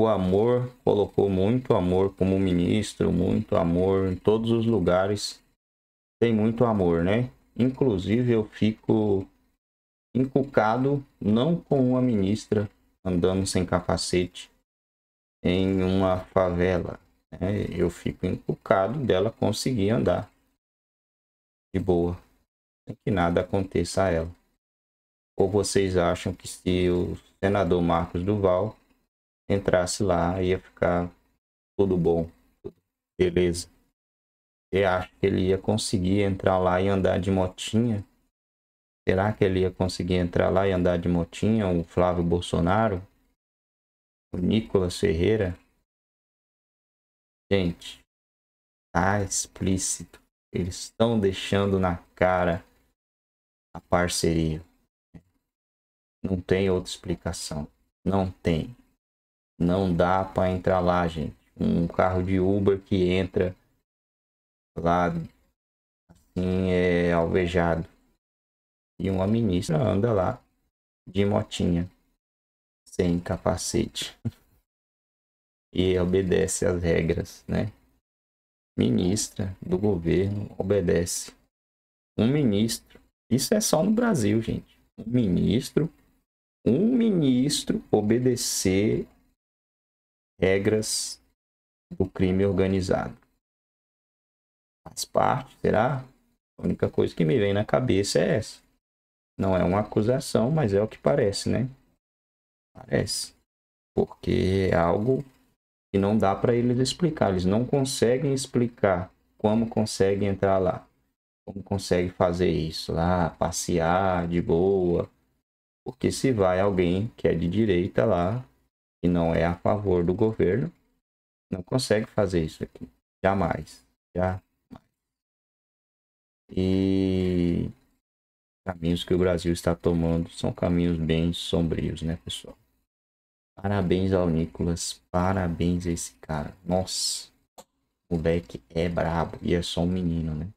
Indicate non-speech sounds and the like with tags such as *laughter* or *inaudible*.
o amor, colocou muito amor como ministro, muito amor em todos os lugares. Tem muito amor, né? Inclusive eu fico encucado não com uma ministra andando sem capacete em uma favela. Né? Eu fico encucado dela conseguir andar de boa, sem que nada aconteça a ela. Ou vocês acham que se o senador Marcos Duval entrasse lá ia ficar tudo bom, beleza? Você acha que ele ia conseguir entrar lá e andar de motinha? Será que ele ia conseguir entrar lá e andar de motinha? O Flávio Bolsonaro? O Nicolas Ferreira? Gente, tá explícito. Eles estão deixando na cara a parceria. Não tem outra explicação. Não tem. Não dá para entrar lá, gente. Um carro de Uber que entra lá assim é alvejado. E uma ministra anda lá de motinha, sem capacete. *laughs* e obedece às regras, né? Ministra do governo obedece. Um ministro, isso é só no Brasil, gente. Um ministro, um ministro obedecer regras do crime organizado. Faz parte, será? A única coisa que me vem na cabeça é essa. Não é uma acusação, mas é o que parece, né? Parece. Porque é algo que não dá para eles explicar. Eles não conseguem explicar como conseguem entrar lá. Como consegue fazer isso lá, passear de boa. Porque se vai alguém que é de direita lá, e não é a favor do governo, não consegue fazer isso aqui. Jamais. Jamais. E caminhos que o Brasil está tomando são caminhos bem sombrios, né, pessoal? Parabéns ao Nicolas, parabéns a esse cara. Nossa, o moleque é brabo e é só um menino, né?